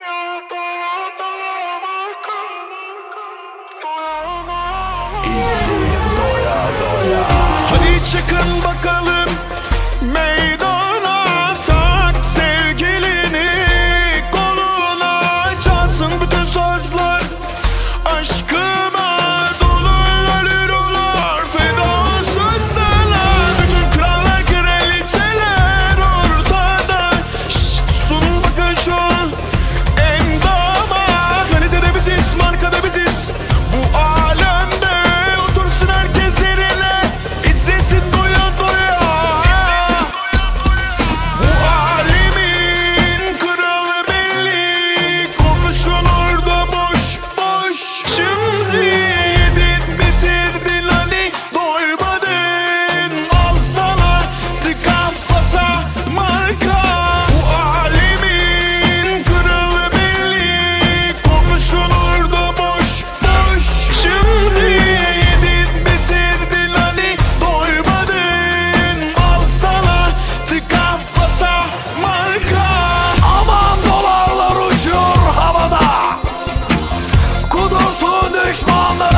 Y sí, dola. Geschwommen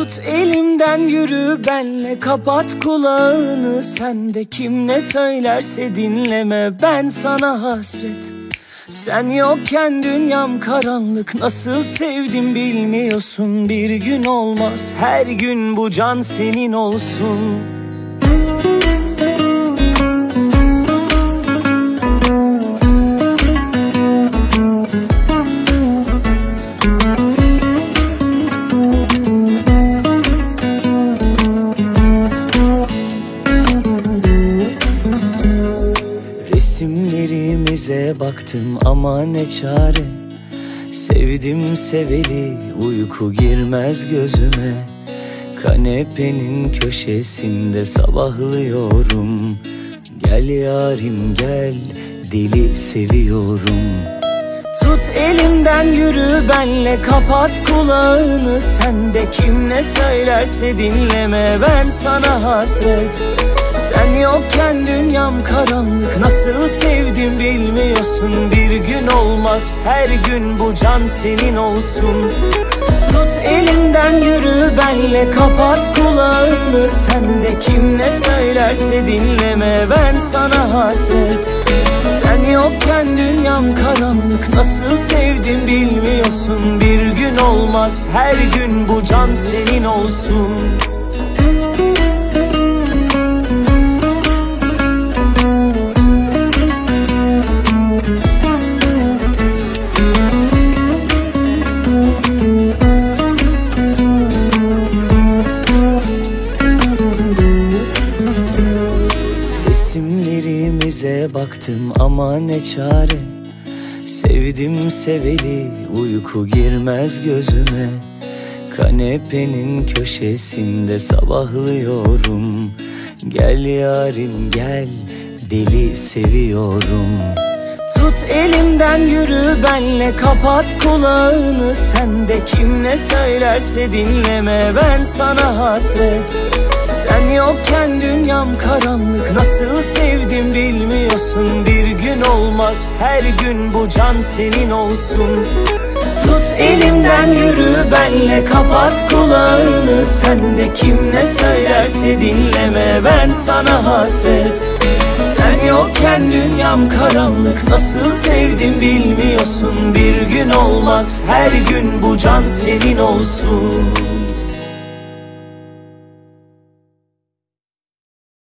Tut elimden yürü benle kapat kulağını. Sen de kim ne söylerse dinleme ben sana hasret. Sen yokken dünyam karanlık nasıl sevdim bilmiyorsun. Bir gün olmaz her gün bu can senin olsun Baktım ama ne çare? Sevdim seveli uyku girmez gözüme. Kanepenin köşesinde sabahlıyorum. Gel yarim gel deli seviyorum. Tut elimden yürü benle kapat kulağını. Sen de kim ne söylerse dinleme ben sana hasret Sen yokken dünyam karanlık nasıl sevdim bilmiyorsun. Bir gün olmaz her gün bu can senin olsun. Tut elimden yürü benle kapat kulağını. Sen de kim ne söylerse dinleme ben sana hasret. Sen yokken dünyam karanlık nasıl sevdim bilmiyorsun. Bir gün olmaz her gün bu can senin olsun Baktım ama ne çare? Sevdim seveli uyku girmez gözüme. Kanepenin köşesinde sabahlıyorum. Gel yarim gel deli seviyorum. Tut elimden yürü benle kapat kulağını. Sen de kim ne söylerse dinleme ben sana hasret Sen yokken dünyam karanlık nasıl sevdim bilmiyorsun. Bir gün olmaz her gün bu can senin olsun. Tut elimden yürü benle kapat kulağını. Sen de kim ne söylerse dinleme ben sana hasret. Sen yokken dünyam karanlık nasıl sevdim bilmiyorsun. Bir gün olmaz her gün bu can senin olsun